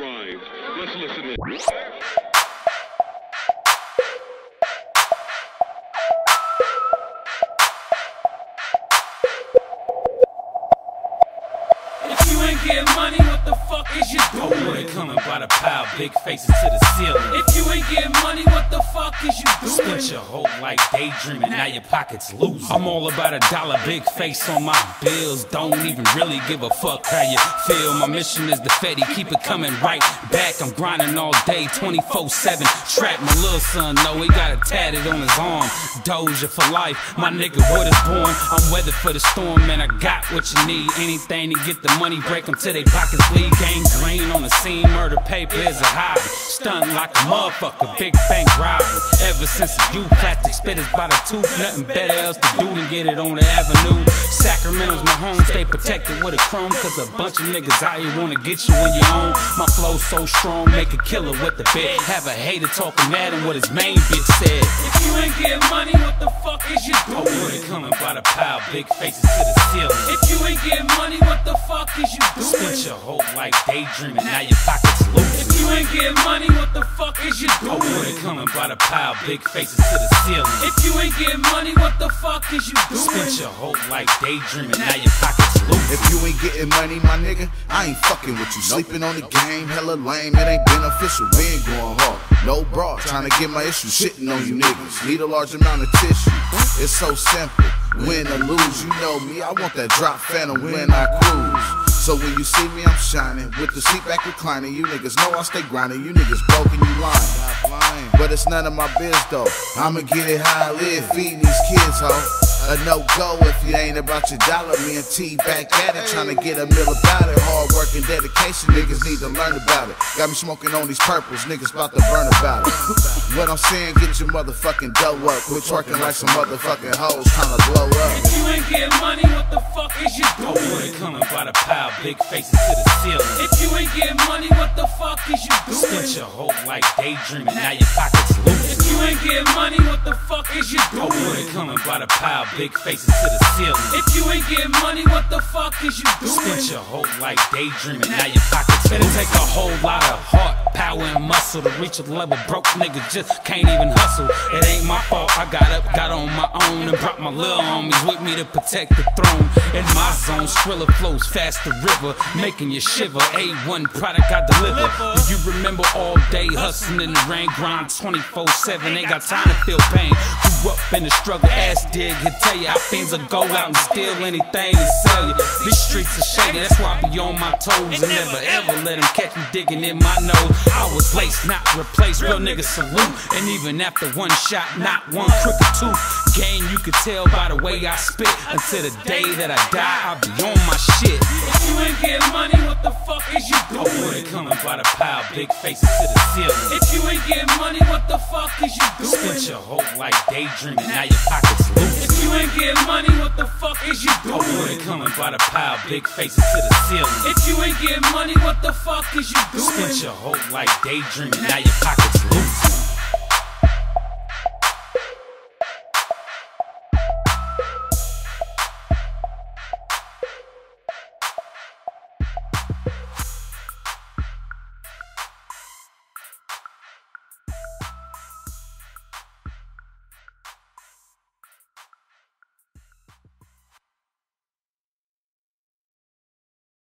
arrived. Let's listen in. If you ain't getting money, what the fuck is you doing? Coming by the pile, big faces to the ceiling. If you ain't getting money, what the fuck is you doing? Spent your whole life daydreaming, now your pockets loose. I'm all about a dollar, big face on my bills. Don't even really give a fuck how you feel. My mission is the Fetty, keep it coming right back. I'm grinding all day, 24 7. Trap my little son, no, he got it tatted on his arm. Doja for life, my nigga, what is born? I'm weathered for the storm, man. I got what you need. Anything to get the money, break them till they pockets bleed. Gang green on the scene, murder paper is a hobby. Stunned like a motherfucker, big bank robbery. Ever since you plastic spitters by the tooth, nothing better else to do than get it on the avenue. Sacramento's my home, stay protected with a chrome, cause a bunch of niggas out here wanna get you when you're home. My flow so strong, make a killer with the bit. Have a hater talking at him what his main bitch said. If you ain't getting money, what the fuck is you Oh, doing? money coming by the pile, big faces to the ceiling. If you ain't getting money, fuck is you Spent doing? your whole life daydreaming, now your pockets loose. If you ain't getting money, what the fuck is you doing? coming by the pile, big faces to the ceiling. If the fuck is you Spent doing? your whole life daydreaming, now your pockets loose. If you ain't getting money, my nigga, I ain't fucking with you. Sleeping on the game, hella lame, it ain't beneficial. We ain't going hard. No bra, trying to get my issues shitting on you niggas. Need a large amount of tissue. It's so simple. Win or lose, you know me. I want that drop phantom when I cruise. So when you see me, I'm shining with the seat back reclining. You niggas know I stay grinding. You niggas broken, you lying. But it's none of my biz though. I'ma get it how I live, feeding these kids, ho. A no go if you ain't about your dollar. Me and T back at it, trying to get a mill about it. Hard work and dedication, niggas need to learn about it. Got me smoking on these purples, niggas about to burn about it. what I'm saying, get your motherfucking dough up. Quit twerking like some motherfucking hoes trying to blow up. If you ain't getting money, what the fuck is you Oh, money doing? coming by the pile, big faces to the ceiling. If you ain't getting money, what the fuck is you Spent doing? your whole life daydreaming, now your pockets loose. If you ain't getting money, what the fuck coming by the pile, big faces to the ceiling. If you ain't getting money, what the fuck is you Spent doing? your whole life daydreaming, now your pockets It'll take a whole lot of heart, power, and muscle to reach a level broke niggas just can't even hustle. It ain't my fault, I got up, got on my own, and brought my little homies with me to protect the throne. In my zone, Skrilla flows fast the river, making you shiver. A1 product I deliver. You remember all day hustling in the rain, grind 24 7? Ain't got time to feel pain. Up in the struggle, ass dig, can tell you how things will go out and steal anything and sell you. These streets are shady, that's why I be on my toes and never ever let them catch me digging in my nose. I was laced, not replaced, real niggas salute. And even after one shot, not one crooked tooth. Game, you could tell by the way I spit. Until the day that I die, I'll be on my shit. You ain't getting money, coming by the pile, big faces to the ceiling. If you ain't getting money, what the fuck is you doing? Spent your whole life daydreaming, now your pockets loose. If you ain't getting money, what the fuck is you money doing? coming by the pile, big faces to the ceiling. If you ain't getting money, what the fuck is you Spent doing? your whole life daydreaming, now your pockets loose.